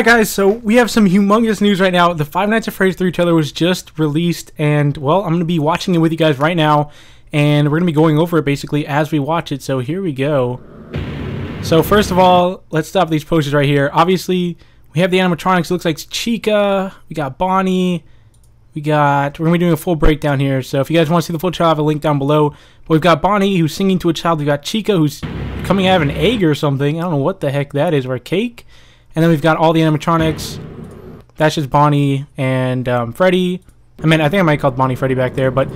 Alright guys, so we have some humongous news right now. The Five Nights at Freddy's 3 trailer was just released and, well, I'm going to be watching it with you guys right now. And we're going to be going over it basically as we watch it, so here we go. So first of all, let's stop these posters right here. Obviously, we have the animatronics. It looks like Chica. We got Bonnie. We got, we're going to be doing a full breakdown here. So if you guys want to see the full trailer, I have a link down below. But we've got Bonnie who's singing to a child. We've got Chica who's coming out of an egg or something. I don't know what the heck that is, or a cake. And then we've got all the animatronics. That's just Bonnie and um, Freddy. I mean, I think I might call Bonnie Freddy back there, but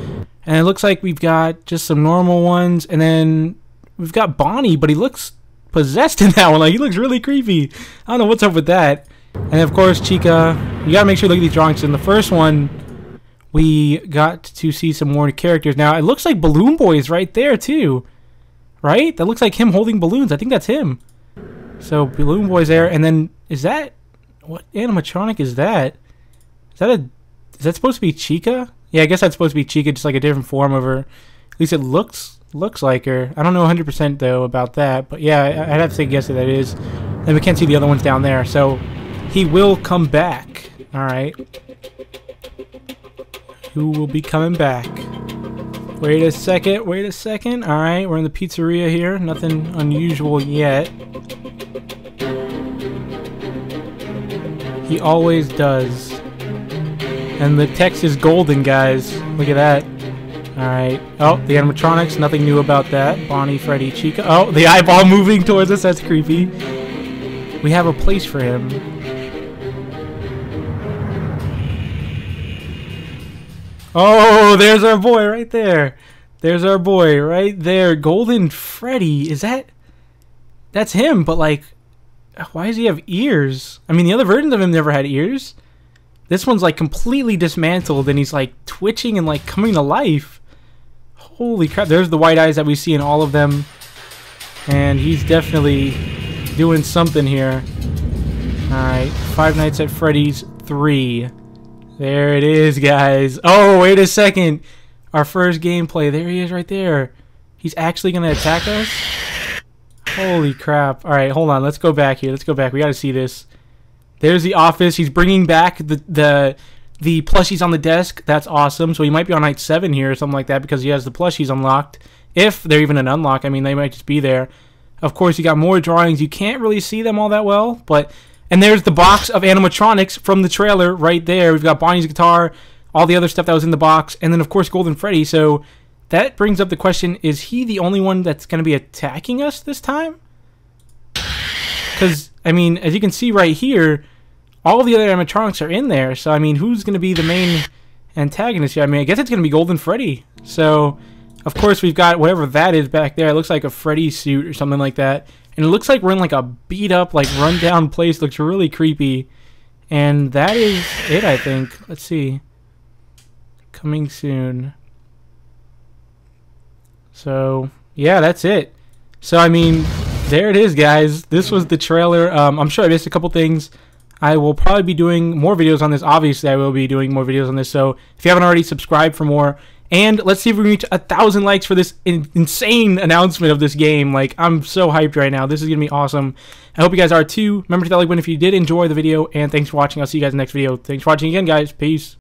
and it looks like we've got just some normal ones, and then we've got Bonnie, but he looks possessed in that one. Like he looks really creepy. I don't know what's up with that. And of course, Chica. You gotta make sure you look at these drawings. In the first one, we got to see some more characters. Now it looks like Balloon Boy is right there too, right? That looks like him holding balloons. I think that's him. So Balloon Boy's there, and then is that what animatronic is that? Is that a is that supposed to be Chica? Yeah, I guess that's supposed to be Chica, just like a different form of her. At least it looks looks like her. I don't know 100% though about that, but yeah, I'd have to say guess that that is. And we can't see the other ones down there, so he will come back. All right. Who will be coming back? Wait a second, wait a second. All right, we're in the pizzeria here. Nothing unusual yet. He always does. And the text is golden, guys. Look at that. Alright. Oh, the animatronics. Nothing new about that. Bonnie, Freddy, Chica. Oh, the eyeball moving towards us. That's creepy. We have a place for him. Oh, there's our boy right there. There's our boy right there. Golden Freddy. Is that... That's him, but like... Why does he have ears? I mean, the other versions of him never had ears. This one's like completely dismantled and he's like twitching and like coming to life. Holy crap. There's the white eyes that we see in all of them. And he's definitely doing something here. Alright, Five Nights at Freddy's 3. There it is, guys. Oh, wait a second. Our first gameplay. There he is right there. He's actually to attack us? Holy crap. Alright, hold on. Let's go back here. Let's go back. We got to see this. There's the office. He's bringing back the, the the plushies on the desk. That's awesome. So he might be on night 7 here or something like that because he has the plushies unlocked. If they're even an unlock. I mean, they might just be there. Of course, you got more drawings. You can't really see them all that well, but and there's the box of animatronics from the trailer right there. We've got Bonnie's guitar, all the other stuff that was in the box, and then of course Golden Freddy. So that brings up the question: Is he the only one that's going to be attacking us this time? Because I mean, as you can see right here, all the other animatronics are in there. So I mean, who's going to be the main antagonist here? I mean, I guess it's going to be Golden Freddy. So of course we've got whatever that is back there. It looks like a Freddy suit or something like that. And it looks like we're in like a beat up, like run down place. Looks really creepy. And that is it, I think. Let's see. Coming soon. So, yeah, that's it. So, I mean, there it is, guys. This was the trailer. Um, I'm sure I missed a couple things. I will probably be doing more videos on this. Obviously, I will be doing more videos on this. So, if you haven't already, subscribe for more. And let's see if we reach a thousand likes for this in insane announcement of this game. Like, I'm so hyped right now. This is going to be awesome. I hope you guys are too. Remember to hit that like button if you did enjoy the video. And thanks for watching. I'll see you guys in the next video. Thanks for watching again, guys. Peace.